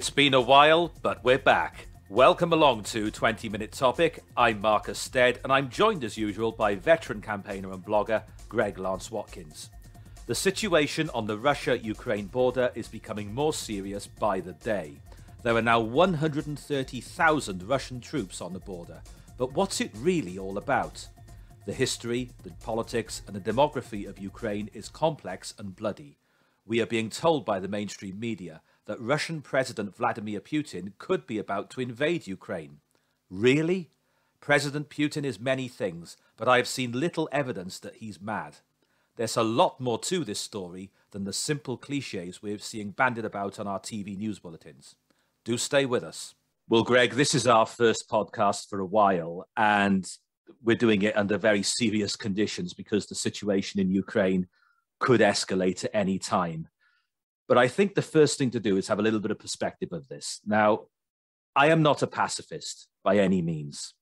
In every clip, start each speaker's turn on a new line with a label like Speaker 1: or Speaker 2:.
Speaker 1: It's been a while, but we're back. Welcome along to 20 Minute Topic. I'm Marcus Stead, and I'm joined as usual by veteran campaigner and blogger Greg Lance Watkins. The situation on the Russia Ukraine border is becoming more serious by the day. There are now 130,000 Russian troops on the border, but what's it really all about? The history, the politics, and the demography of Ukraine is complex and bloody. We are being told by the mainstream media that Russian President Vladimir Putin could be about to invade Ukraine. Really? President Putin is many things, but I have seen little evidence that he's mad. There's a lot more to this story than the simple cliches we're seeing banded about on our TV news bulletins. Do stay with us. Well, Greg, this is our first podcast for a while, and we're doing it under very serious conditions because the situation in Ukraine could escalate at any time. But I think the first thing to do is have a little bit of perspective of this. Now, I am not a pacifist by any means.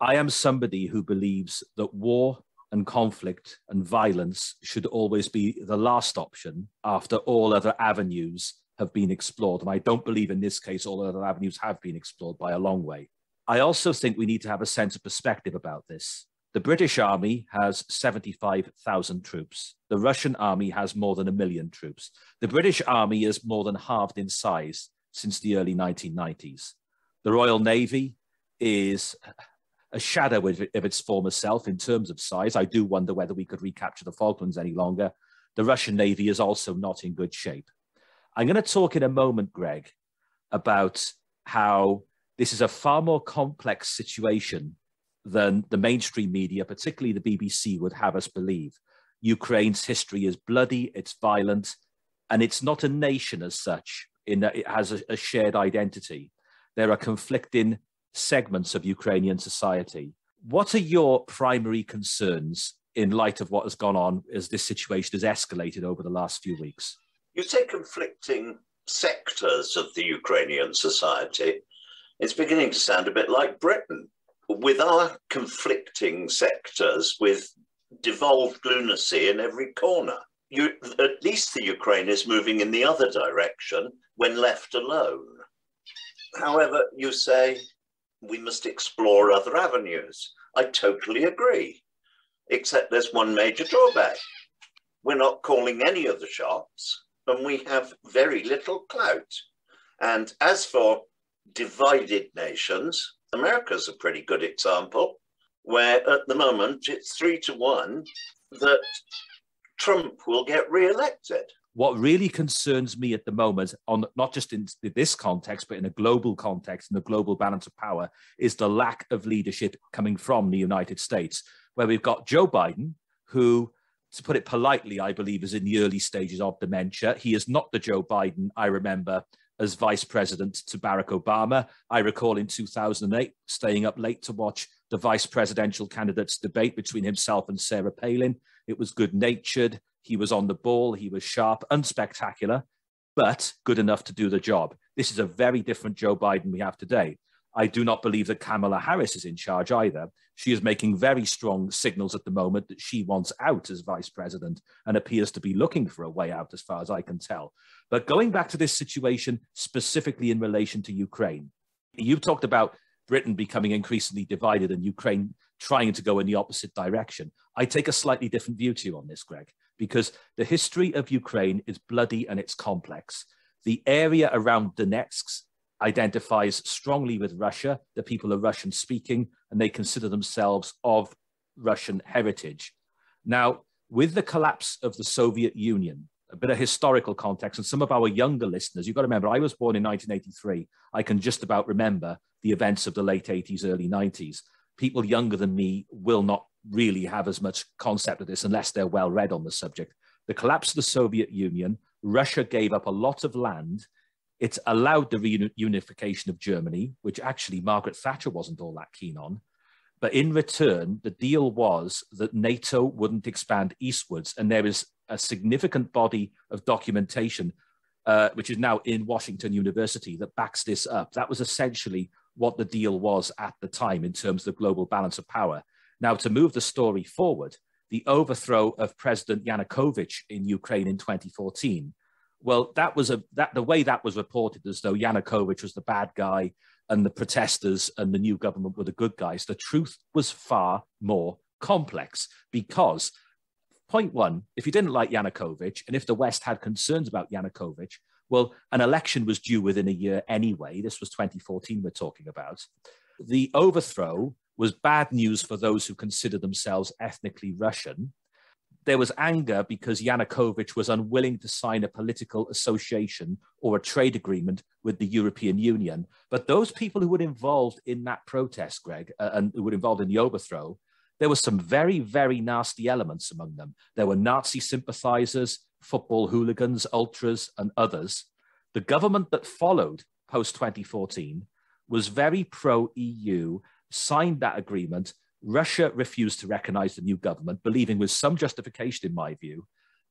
Speaker 1: I am somebody who believes that war and conflict and violence should always be the last option after all other avenues have been explored. And I don't believe in this case all other avenues have been explored by a long way. I also think we need to have a sense of perspective about this. The British Army has 75,000 troops. The Russian Army has more than a million troops. The British Army is more than halved in size since the early 1990s. The Royal Navy is a shadow of, of its former self in terms of size. I do wonder whether we could recapture the Falklands any longer. The Russian Navy is also not in good shape. I'm going to talk in a moment, Greg, about how this is a far more complex situation than the mainstream media, particularly the BBC, would have us believe. Ukraine's history is bloody, it's violent, and it's not a nation as such, in that it has a, a shared identity. There are conflicting segments of Ukrainian society. What are your primary concerns in light of what has gone on as this situation has escalated over the last few weeks?
Speaker 2: You say conflicting sectors of the Ukrainian society. It's beginning to sound a bit like Britain with our conflicting sectors, with devolved lunacy in every corner, you, at least the Ukraine is moving in the other direction when left alone. However, you say we must explore other avenues. I totally agree, except there's one major drawback. We're not calling any of the shots, and we have very little clout. And as for divided nations, America's a pretty good example, where at the moment it's three to one that Trump will get re-elected.
Speaker 1: What really concerns me at the moment, on not just in this context, but in a global context, in the global balance of power, is the lack of leadership coming from the United States, where we've got Joe Biden, who, to put it politely, I believe is in the early stages of dementia. He is not the Joe Biden I remember as vice president to Barack Obama. I recall in 2008 staying up late to watch the vice presidential candidates debate between himself and Sarah Palin. It was good natured. He was on the ball. He was sharp, unspectacular, but good enough to do the job. This is a very different Joe Biden we have today. I do not believe that Kamala Harris is in charge either. She is making very strong signals at the moment that she wants out as vice president and appears to be looking for a way out, as far as I can tell. But going back to this situation specifically in relation to Ukraine, you've talked about Britain becoming increasingly divided and Ukraine trying to go in the opposite direction. I take a slightly different view to you on this, Greg, because the history of Ukraine is bloody and it's complex. The area around Donetsk identifies strongly with Russia. The people are Russian speaking and they consider themselves of Russian heritage. Now, with the collapse of the Soviet Union, a bit of historical context, and some of our younger listeners, you've got to remember, I was born in 1983. I can just about remember the events of the late 80s, early 90s. People younger than me will not really have as much concept of this unless they're well read on the subject. The collapse of the Soviet Union, Russia gave up a lot of land it allowed the reunification of Germany, which actually Margaret Thatcher wasn't all that keen on. But in return, the deal was that NATO wouldn't expand eastwards. And there is a significant body of documentation, uh, which is now in Washington University, that backs this up. That was essentially what the deal was at the time in terms of the global balance of power. Now, to move the story forward, the overthrow of President Yanukovych in Ukraine in 2014 Well, that was a that the way that was reported as though Yanukovych was the bad guy and the protesters and the new government were the good guys. The truth was far more complex because point one, if you didn't like Yanukovych and if the West had concerns about Yanukovych, well, an election was due within a year anyway. This was 2014 we're talking about. The overthrow was bad news for those who consider themselves ethnically Russian. There was anger because Yanukovych was unwilling to sign a political association or a trade agreement with the European Union. But those people who were involved in that protest, Greg, uh, and who were involved in the overthrow, there were some very, very nasty elements among them. There were Nazi sympathizers, football hooligans, ultras, and others. The government that followed post 2014 was very pro EU, signed that agreement. Russia refused to recognize the new government, believing with some justification, in my view,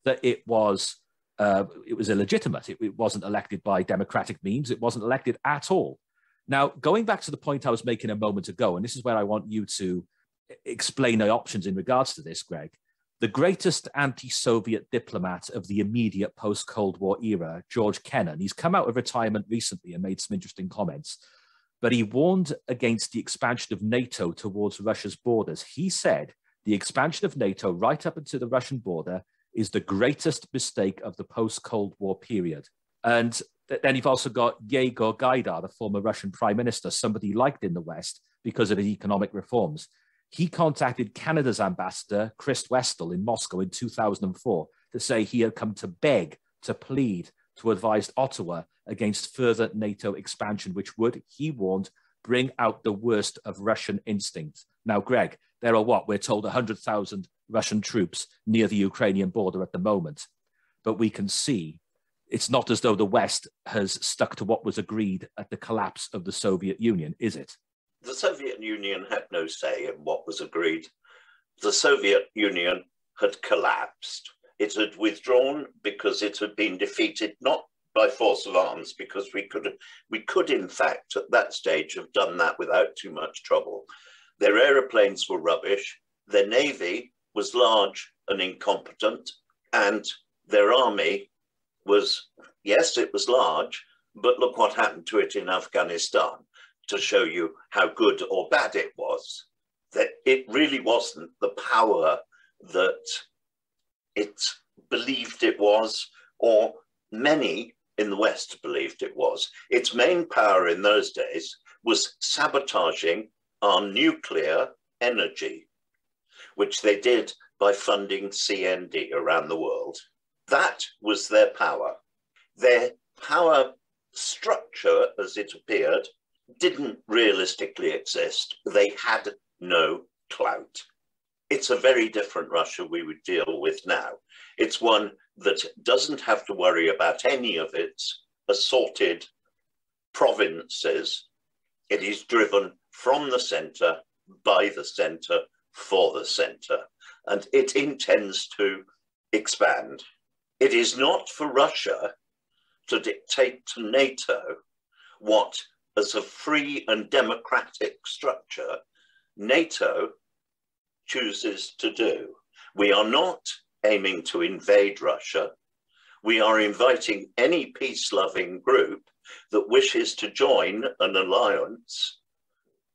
Speaker 1: that it was uh, it was illegitimate. It, it wasn't elected by democratic means. It wasn't elected at all. Now, going back to the point I was making a moment ago, and this is where I want you to explain the options in regards to this, Greg the greatest anti Soviet diplomat of the immediate post Cold War era, George Kennan. He's come out of retirement recently and made some interesting comments, but he warned against the expansion of NATO towards Russia's borders. He said the expansion of NATO right up into the Russian border is the greatest mistake of the post Cold War period. And then you've also got Yegor Gaidar, the former Russian prime minister, somebody liked in the West because of his economic reforms. He contacted Canada's ambassador, Chris Westdal, in Moscow in 2004 to say he had come to beg, to plead, to advise Ottawa against further NATO expansion, which would, he warned, bring out the worst of Russian instincts. Now, Greg, there are what? We're told 100,000 Russian troops near the Ukrainian border at the moment. But we can see it's not as though the West has stuck to what was agreed at the collapse of the Soviet Union, is it?
Speaker 2: the Soviet Union had no say in what was agreed. The Soviet Union had collapsed. It had withdrawn because it had been defeated not by force of arms, because we could we could in fact at that stage have done that without too much trouble. Their aeroplanes were rubbish. Their navy was large and incompetent, and their army was yes, it was large, but look what happened to it in Afghanistan to show you how good or bad it was. That it really wasn't the power that it believed it was, or many in the West believed it was. Its main power in those days was sabotaging our nuclear energy, which they did by funding CND around the world. That was their power. Their power structure, as it appeared, didn't realistically exist. They had no clout. It's a very different Russia we would deal with now. It's one that doesn't have to worry about any of its assorted provinces. It is driven from the center, by the center, for the center, and it intends to expand. It is not for Russia to dictate to NATO what as a free and democratic structure NATO chooses to do. We are not aiming to invade Russia. We are inviting any peace loving group that wishes to join an alliance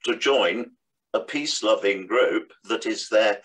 Speaker 2: to join a peace loving group that is there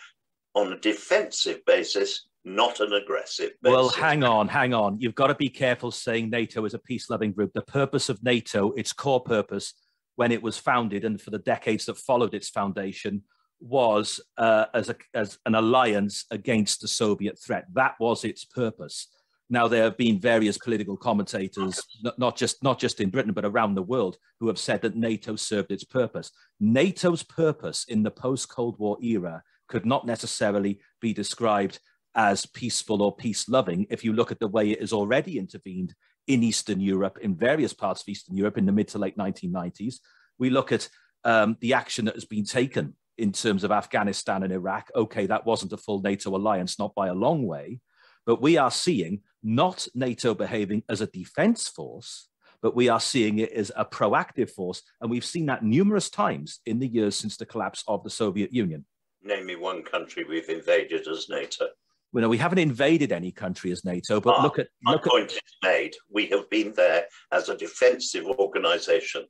Speaker 2: on a defensive basis not an aggressive.
Speaker 1: Basis. Well, hang on, hang on. You've got to be careful saying NATO is a peace loving group. The purpose of NATO, its core purpose, when it was founded and for the decades that followed its foundation, was uh, as, a, as an alliance against the Soviet threat. That was its purpose. Now there have been various political commentators, not just not just in Britain but around the world, who have said that NATO served its purpose. NATO's purpose in the post-Cold War era could not necessarily be described as peaceful or peace loving if you look at the way it has already intervened in Eastern Europe, in various parts of Eastern Europe in the mid to late 1990s. We look at um, the action that has been taken in terms of Afghanistan and Iraq. Okay, that wasn't a full NATO alliance, not by a long way, but we are seeing not NATO behaving as a defense force, but we are seeing it as a proactive force. And we've seen that numerous times in the years since the collapse of the Soviet Union.
Speaker 2: Name me one country we've invaded as NATO.
Speaker 1: Well, no, we haven't invaded any country as NATO, but ah, look at look
Speaker 2: my point is made. We have been there as a defensive organisation.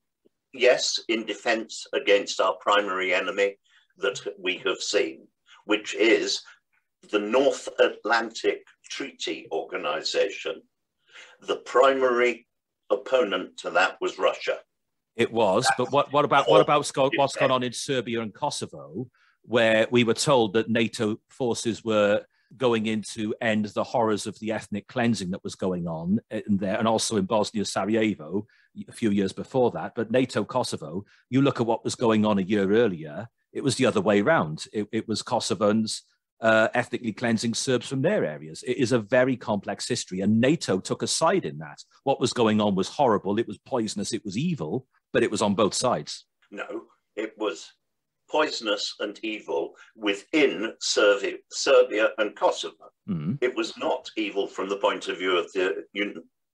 Speaker 2: Yes, in defence against our primary enemy that we have seen, which is the North Atlantic Treaty Organization. The primary opponent to that was Russia.
Speaker 1: It was, That's but what, what about what about what's gone on in Serbia and Kosovo, where we were told that NATO forces were going in to end the horrors of the ethnic cleansing that was going on in there, and also in Bosnia Sarajevo a few years before that. But NATO Kosovo, you look at what was going on a year earlier, it was the other way around. It, it was Kosovans uh, ethnically cleansing Serbs from their areas. It is a very complex history, and NATO took a side in that. What was going on was horrible, it was poisonous, it was evil, but it was on both sides.
Speaker 2: No, it was poisonous and evil within Serbia, Serbia and Kosovo. Mm-hmm. It was not evil from the point of view of the,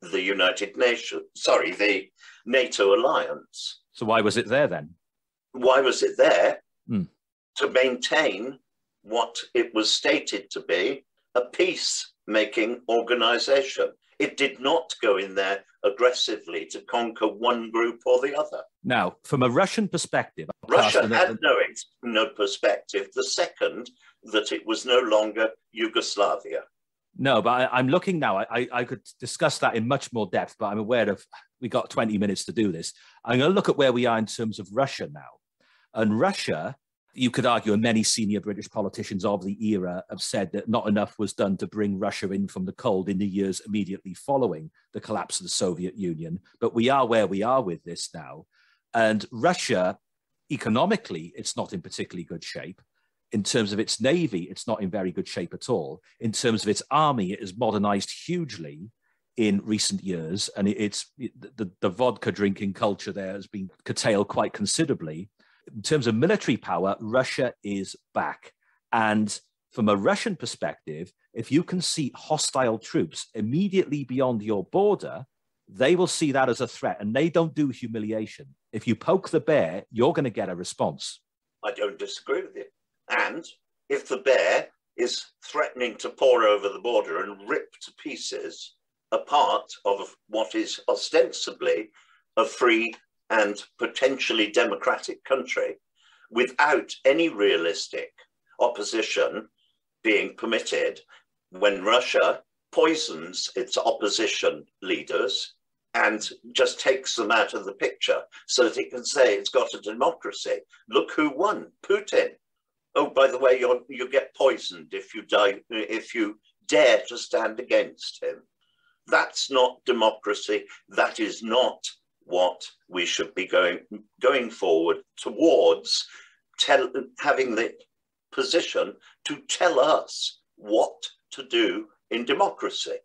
Speaker 2: the United Nations, sorry, the NATO alliance.
Speaker 1: So, why was it there then?
Speaker 2: Why was it there? Mm. To maintain what it was stated to be a peace-making organization. It did not go in there aggressively to conquer one group or the other.
Speaker 1: Now, from a Russian perspective,
Speaker 2: Russia had no, no perspective. The second, that it was no longer Yugoslavia.
Speaker 1: No, but I, am looking now. I, I could discuss that in much more depth, but I'm aware of we got 20 minutes to do this. I'm going to look at where we are in terms of Russia now. And Russia you could argue, and many senior British politicians of the era have said that not enough was done to bring Russia in from the cold in the years immediately following the collapse of the Soviet Union. But we are where we are with this now. And Russia, economically, it's not in particularly good shape. In terms of its navy, it's not in very good shape at all. In terms of its army, it has modernized hugely in recent years, and it's the, the vodka drinking culture there has been curtailed quite considerably in terms of military power, Russia is back. And from a Russian perspective, if you can see hostile troops immediately beyond your border, they will see that as a threat and they don't do humiliation. If you poke the bear, you're going to get a response.
Speaker 2: I don't disagree with you. And if the bear is threatening to pour over the border and rip to pieces a part of what is ostensibly a free and potentially democratic country without any realistic opposition being permitted when Russia poisons its opposition leaders and just takes them out of the picture so that it can say it's got a democracy. Look who won, Putin. Oh, by the way, you you get poisoned if you die if you dare to stand against him. That's not democracy. That is not what we should be going going forward towards tell, having the position to tell us what to do in democracy.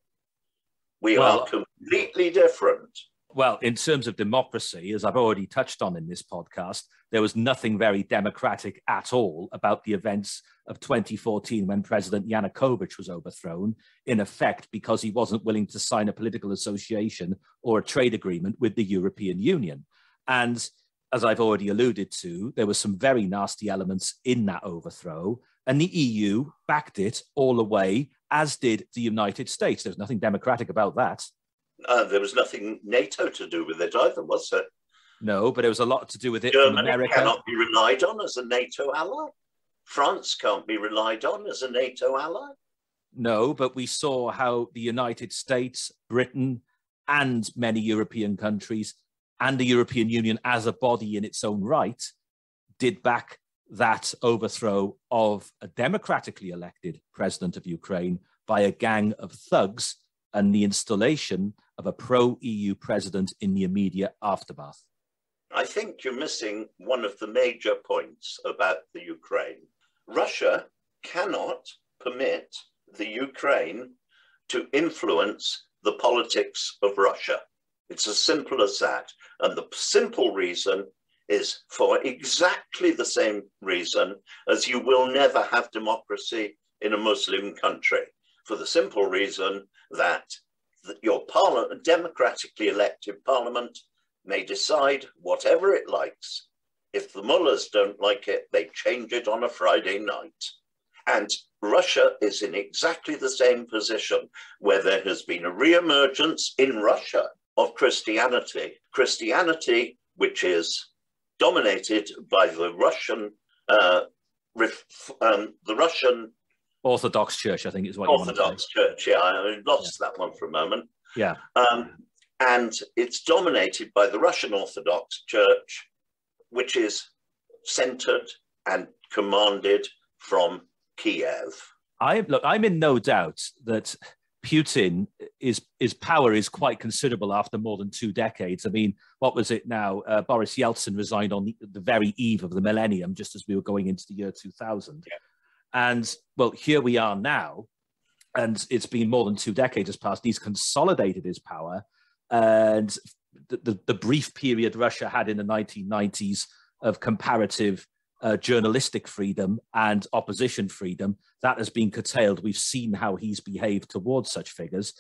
Speaker 2: We well, are completely different.
Speaker 1: Well, in terms of democracy, as I've already touched on in this podcast, there was nothing very democratic at all about the events of 2014 when President Yanukovych was overthrown, in effect, because he wasn't willing to sign a political association or a trade agreement with the European Union. And as I've already alluded to, there were some very nasty elements in that overthrow, and the EU backed it all the way, as did the United States. There's nothing democratic about that.
Speaker 2: Uh, there was nothing NATO to do with it either, was there?
Speaker 1: No, but it was a lot to do with it.
Speaker 2: Germany America. cannot be relied on as a NATO ally. France can't be relied on as a NATO ally.
Speaker 1: No, but we saw how the United States, Britain, and many European countries, and the European Union as a body in its own right, did back that overthrow of a democratically elected president of Ukraine by a gang of thugs and the installation of a pro EU president in the immediate aftermath.
Speaker 2: I think you're missing one of the major points about the Ukraine. Russia cannot permit the Ukraine to influence the politics of Russia. It's as simple as that. And the simple reason is for exactly the same reason as you will never have democracy in a Muslim country. For the simple reason that your parliament, democratically elected parliament may decide whatever it likes. If the mullahs don't like it, they change it on a Friday night. And Russia is in exactly the same position where there has been a re-emergence in Russia of Christianity. Christianity, which is dominated by the Russian, uh, um, the Russian
Speaker 1: Orthodox Church, I think is what
Speaker 2: Orthodox Church. Yeah, I lost yeah. that one for a moment.
Speaker 1: Yeah,
Speaker 2: um, and it's dominated by the Russian Orthodox Church, which is centered and commanded from Kiev.
Speaker 1: I look. I'm in no doubt that Putin is his power is quite considerable after more than two decades. I mean, what was it now? Uh, Boris Yeltsin resigned on the, the, very eve of the millennium, just as we were going into the year 2000. Yeah. And well, here we are now, and it's been more than two decades has passed. He's consolidated his power, and the, the, the brief period Russia had in the 1990s of comparative uh, journalistic freedom and opposition freedom that has been curtailed. We've seen how he's behaved towards such figures.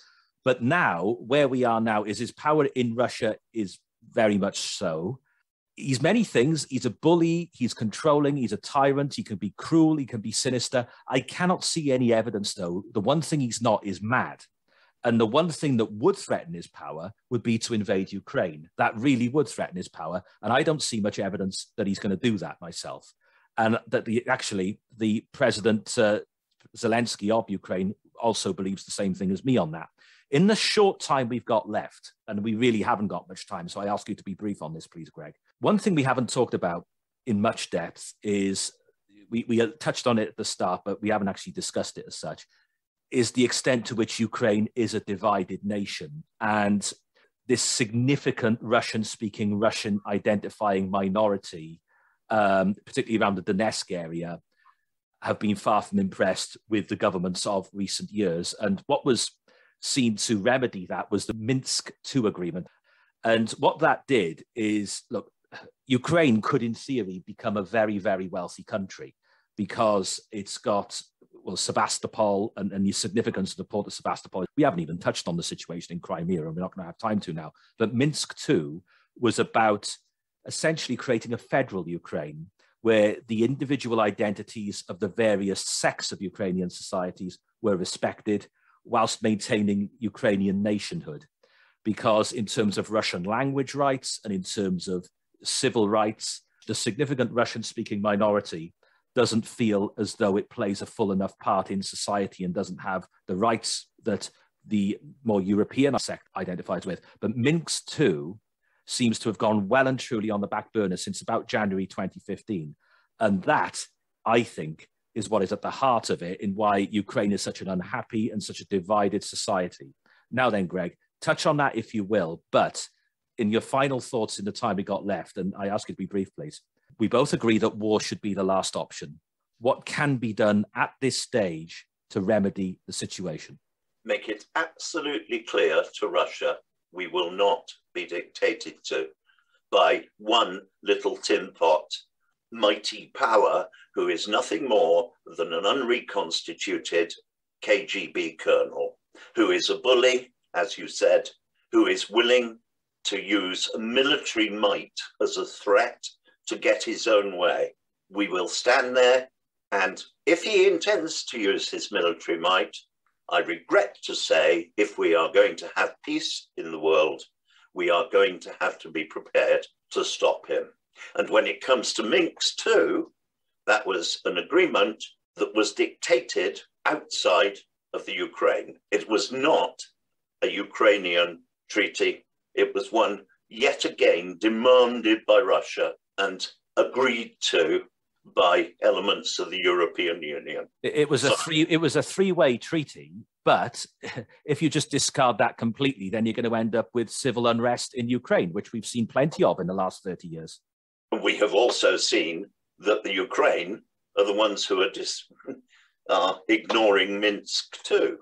Speaker 1: But now, where we are now, is his power in Russia is very much so he's many things. He's a bully, he's controlling, he's a tyrant, he can be cruel, he can be sinister. I cannot see any evidence, though. The one thing he's not is mad. And the one thing that would threaten his power would be to invade Ukraine. That really would threaten his power. And I don't see much evidence that he's going to do that myself. And that the, actually, the President uh, Zelensky of Ukraine also believes the same thing as me on that. In the short time we've got left, and we really haven't got much time, so I ask you to be brief on this, please, Greg. One thing we haven't talked about in much depth is we, we touched on it at the start, but we haven't actually discussed it as such, is the extent to which Ukraine is a divided nation. And this significant Russian speaking, Russian identifying minority, um, particularly around the Donetsk area, have been far from impressed with the governments of recent years. And what was seen to remedy that was the Minsk II agreement. And what that did is look, Ukraine could, in theory, become a very, very wealthy country because it's got well Sebastopol and, and the significance of the port of Sebastopol. We haven't even touched on the situation in Crimea, and we're not going to have time to now. But Minsk II was about essentially creating a federal Ukraine where the individual identities of the various sects of Ukrainian societies were respected, whilst maintaining Ukrainian nationhood. Because, in terms of Russian language rights and in terms of civil rights, the significant Russian speaking minority doesn't feel as though it plays a full enough part in society and doesn't have the rights that the more European sect identifies with. But Minsk II seems to have gone well and truly on the back burner since about January 2015. And that, I think, is what is at the heart of it in why Ukraine is such an unhappy and such a divided society. Now, then, Greg, touch on that if you will. But in your final thoughts in the time we got left, and I ask you to be brief, please. We both agree that war should be the last option. What can be done at this stage to remedy the situation?
Speaker 2: Make it absolutely clear to Russia we will not be dictated to by one little tin pot mighty power who is nothing more than an unreconstituted KGB colonel, who is a bully, as you said, who is willing to use military might as a threat to get his own way. We will stand there, and if he intends to use his military might, I regret to say, if we are going to have peace in the world, we are going to have to be prepared to stop him. And when it comes to Minsk II, that was an agreement that was dictated outside of the Ukraine. It was not a Ukrainian treaty. It was one yet again demanded by Russia and agreed to by elements of the European Union.
Speaker 1: It was a three it was a three-way treaty, but if you just discard that completely, then you're going to end up with civil unrest in Ukraine, which we've seen plenty of in the last 30 years.
Speaker 2: We have also seen that the Ukraine are the ones who are just are ignoring Minsk II.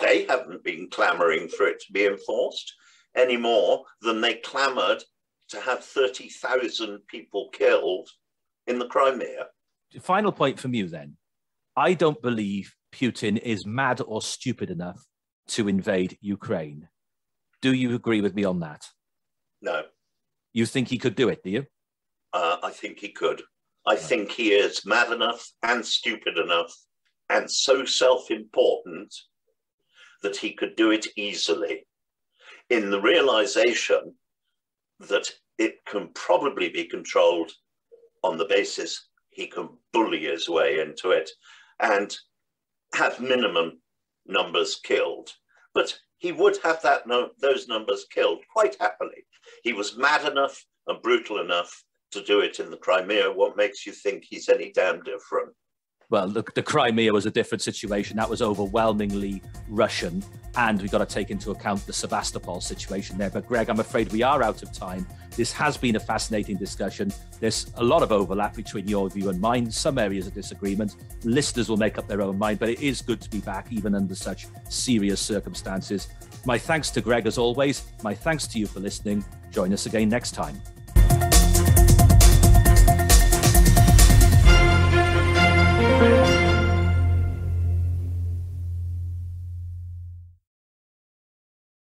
Speaker 2: They haven't been clamoring for it to be enforced any more than they clamored to have 30,000 people killed in the Crimea.
Speaker 1: Final point from you then. I don't believe Putin is mad or stupid enough to invade Ukraine. Do you agree with me on that?
Speaker 2: No.
Speaker 1: You think he could do it, do you?
Speaker 2: Uh, I think he could. I think he is mad enough and stupid enough and so self important that he could do it easily in the realization that it can probably be controlled on the basis he can bully his way into it and have minimum numbers killed. But he would have that no, those numbers killed quite happily. He was mad enough and brutal enough to do it in the Crimea. What makes you think he's any damn different?
Speaker 1: Well, the, the, Crimea was a different situation. That was overwhelmingly Russian. And we've got to take into account the Sevastopol situation there. But, Greg, I'm afraid we are out of time. This has been a fascinating discussion. There's a lot of overlap between your view and mine, some areas of disagreement. Listeners will make up their own mind, but it is good to be back, even under such serious circumstances. My thanks to Greg, as always. My thanks to you for listening. Join us again next time.